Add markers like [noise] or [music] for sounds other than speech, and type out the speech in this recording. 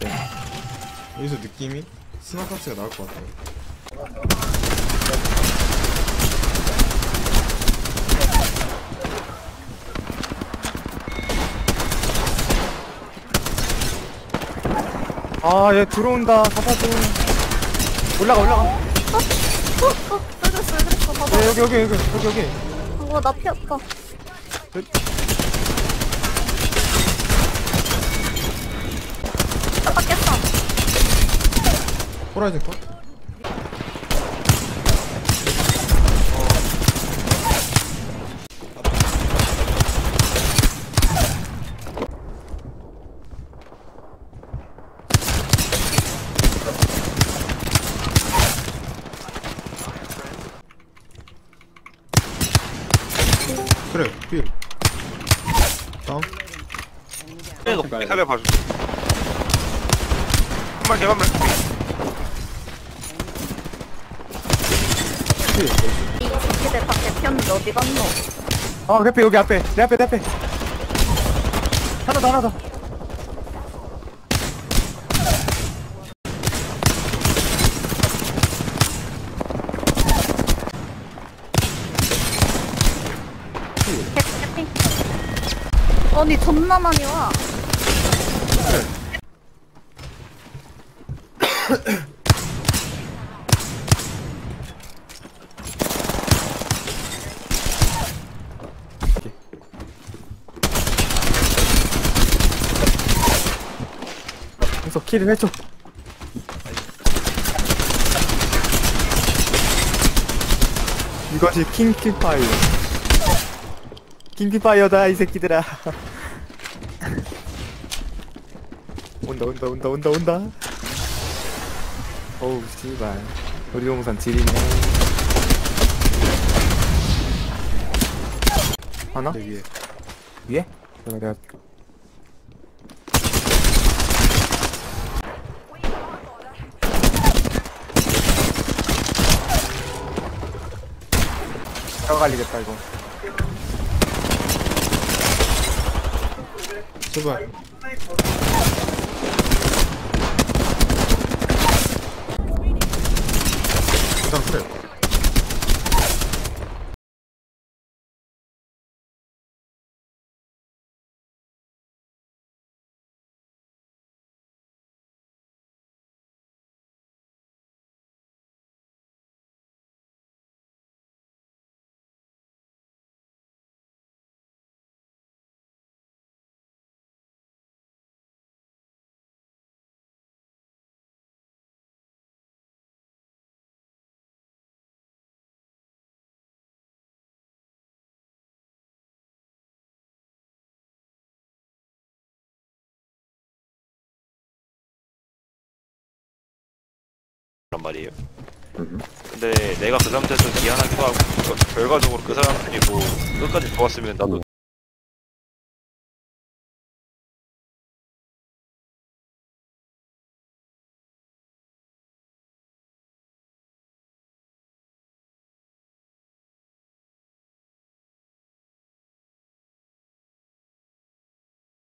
때 여기서 느낌이 스나카스가 나올 것 같아 아, 얘 들어온다. 잡아줘. 올라가, 올라가. 어, 어. 봐봐. 예, 여기, 여기, 여기, 여기, 여기. 어, 나 피었다. 깜빡 호라이즌 컷? 그래 필 다음 이거 살려봐줘. 한발 개만 이거 새끼들 밖에 피었는데 어디 갔노? 아, 앞에, 여기 앞에. 내 앞에, 내 앞에. 하나 더, 하나 더. 아니, 존나 많이 와. [coughs] [coughs] [coughs] 계속 킬을 해줘. 이것이 킹키파이어. 킹키파이어다, 이 새끼들아. [laughs] 온다, 온다, 온다, 온다, 온다. 어우, 씨발. 우리 동산 지리네. 하나? 내 위에 위에? 내가, 내가. 갈리겠다, 이거. 제발 일단 그래 란 말이에요. 근데 내가 그 상태에서 미안하기도 하고 결과적으로 그 사람들이 뭐 끝까지 좋았으면 나도